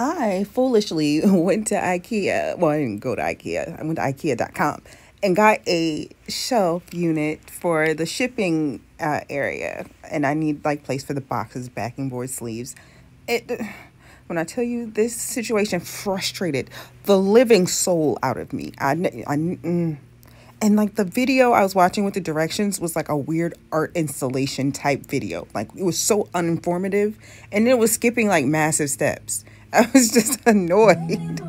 I foolishly went to IKEA. Well, I didn't go to IKEA. I went to IKEA.com and got a shelf unit for the shipping uh, area. And I need like place for the boxes, backing board, sleeves. It when I tell you this situation frustrated the living soul out of me. I, I mm, and like the video I was watching with the directions was like a weird art installation type video. Like it was so uninformative and it was skipping like massive steps. I was just annoyed.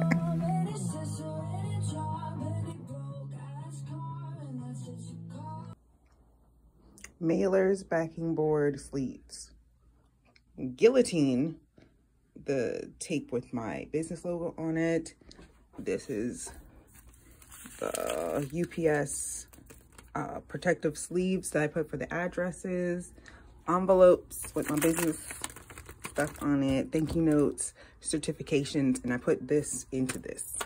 Mailers, backing board, sleeves. Guillotine, the tape with my business logo on it. This is UPS uh, protective sleeves that I put for the addresses. Envelopes with my business stuff on it. Thank you notes, certifications, and I put this into this.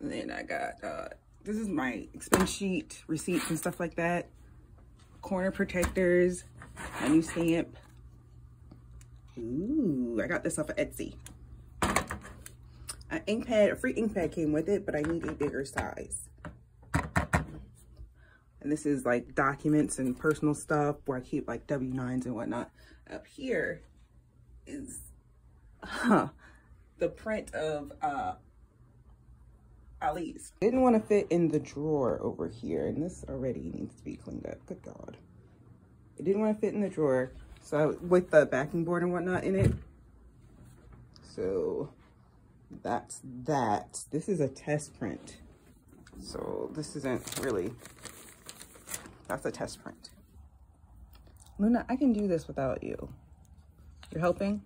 And then I got, uh, this is my expense sheet, receipts and stuff like that corner protectors, a new stamp. Ooh, I got this off of Etsy. An ink pad, a free ink pad came with it, but I need a bigger size. And this is like documents and personal stuff where I keep like W-9s and whatnot. Up here is huh, the print of uh, Ali's. Didn't want to fit in the drawer over here. And this already needs to be cleaned up. Good God. It didn't want to fit in the drawer. So with the backing board and whatnot in it. So that's that. This is a test print. So this isn't really, that's a test print. Luna, I can do this without you. You're helping?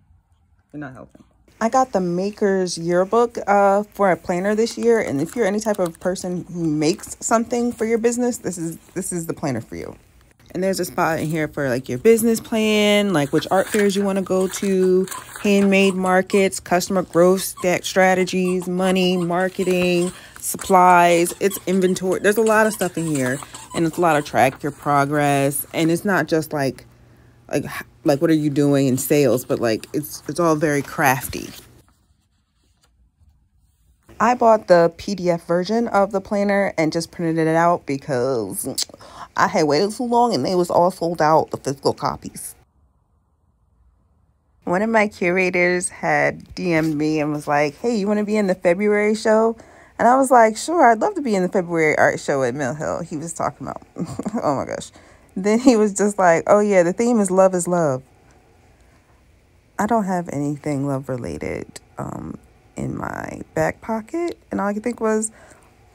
You're not helping. I got the Maker's Yearbook uh, for a planner this year, and if you're any type of person who makes something for your business, this is this is the planner for you. And there's a spot in here for like your business plan, like which art fairs you want to go to, handmade markets, customer growth strategies, money, marketing, supplies. It's inventory. There's a lot of stuff in here, and it's a lot of track your progress. And it's not just like like like what are you doing in sales but like it's it's all very crafty I bought the PDF version of the planner and just printed it out because I had waited too long and they was all sold out, the physical copies. One of my curators had DM'd me and was like, hey, you want to be in the February show? And I was like, sure, I'd love to be in the February art show at Mill Hill. He was talking about, oh my gosh. Then he was just like, oh yeah, the theme is love is love. I don't have anything love related um, in my back pocket. And all I could think was,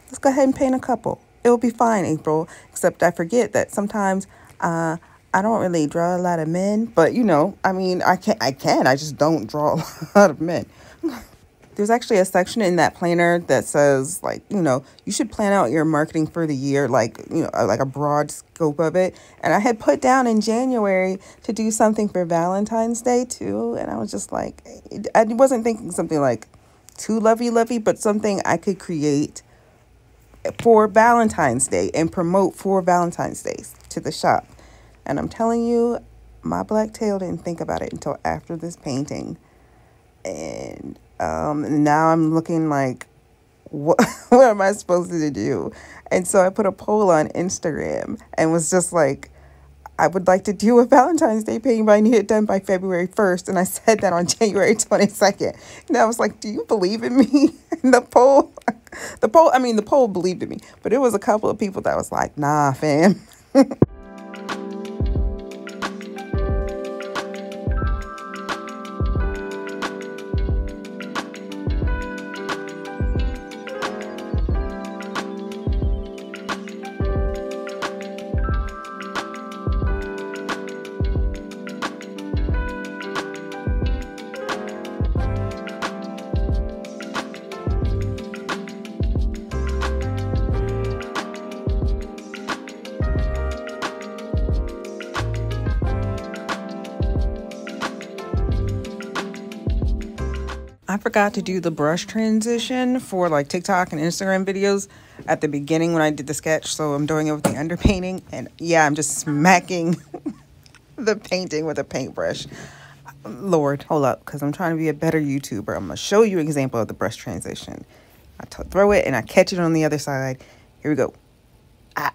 let's go ahead and paint a couple. It'll be fine, April. Except I forget that sometimes uh, I don't really draw a lot of men. But, you know, I mean, I can, I can. I just don't draw a lot of men. There's actually a section in that planner that says, like, you know, you should plan out your marketing for the year, like, you know, like a broad scope of it. And I had put down in January to do something for Valentine's Day, too. And I was just like, I wasn't thinking something like too lovey lovey, but something I could create for Valentine's Day and promote for Valentine's Day to the shop. And I'm telling you, my black tail didn't think about it until after this painting. And um, now I'm looking like, what, what am I supposed to do? And so I put a poll on Instagram and was just like, I would like to do a Valentine's Day painting, but I need it done by February 1st. And I said that on January 22nd. And I was like, do you believe in me? And the poll, the poll, I mean, the poll believed in me, but it was a couple of people that was like, nah, fam. I forgot to do the brush transition for like TikTok and Instagram videos at the beginning when I did the sketch. So I'm doing it with the underpainting. And yeah, I'm just smacking the painting with a paintbrush. Lord, hold up, because I'm trying to be a better YouTuber. I'm going to show you an example of the brush transition. I throw it and I catch it on the other side. Here we go. Ah,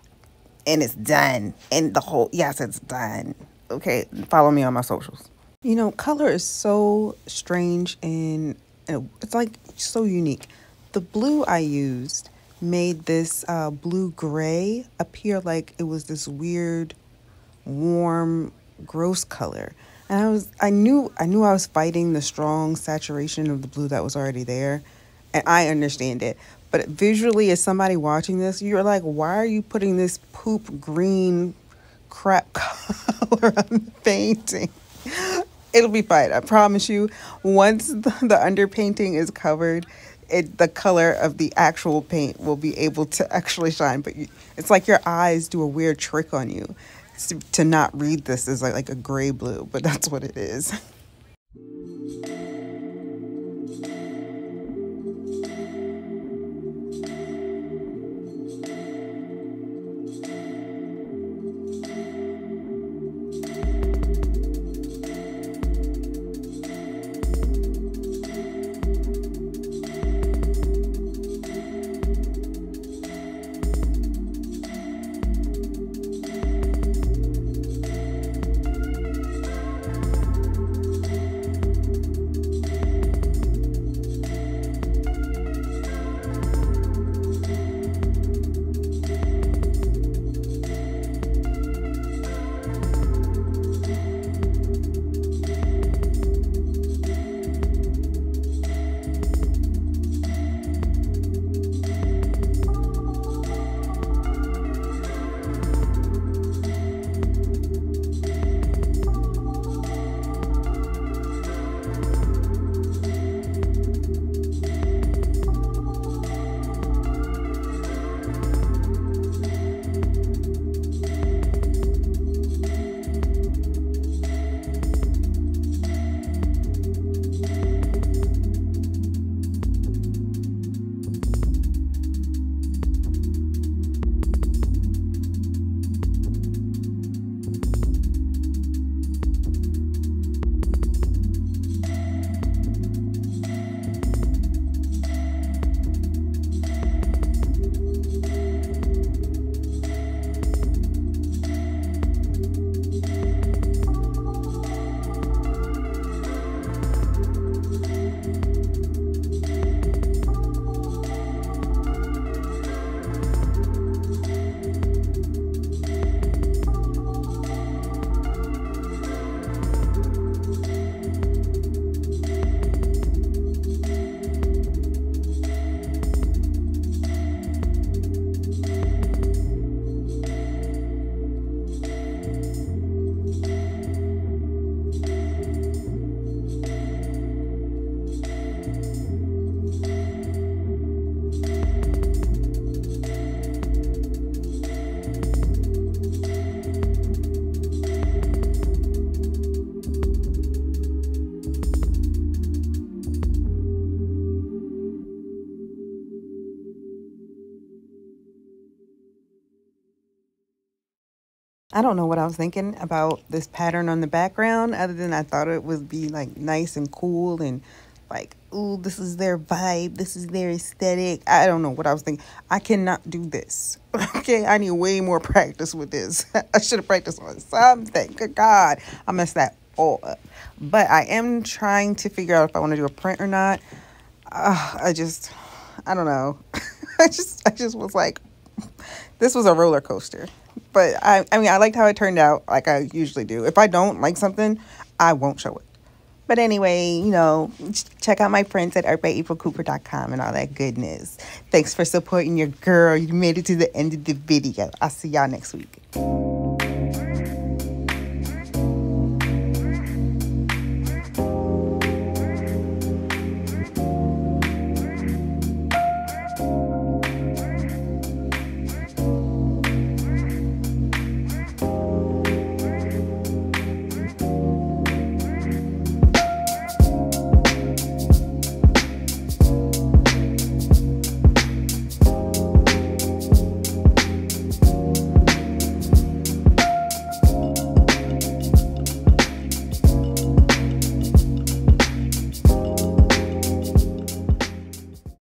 and it's done. And the whole, yes, it's done. Okay, follow me on my socials. You know, color is so strange and, and it's like so unique. The blue I used made this uh, blue gray appear like it was this weird, warm, gross color. And I was, I knew, I knew I was fighting the strong saturation of the blue that was already there, and I understand it. But visually, as somebody watching this, you're like, why are you putting this poop green crap color on the painting? It'll be fine. I promise you. Once the, the underpainting is covered, it the color of the actual paint will be able to actually shine. But you, it's like your eyes do a weird trick on you to, to not read this as like, like a gray blue, but that's what it is. I don't know what I was thinking about this pattern on the background other than I thought it would be like nice and cool and like, ooh, this is their vibe. This is their aesthetic. I don't know what I was thinking. I cannot do this. Okay, I need way more practice with this. I should have practiced on something. Good God, I messed that all up. But I am trying to figure out if I want to do a print or not. Uh, I just, I don't know. I just, I just was like, this was a roller coaster but I, I mean, I liked how it turned out, like I usually do. If I don't like something, I won't show it. But anyway, you know, check out my friends at artbyaprilcooper.com and all that goodness. Thanks for supporting your girl. You made it to the end of the video. I'll see y'all next week.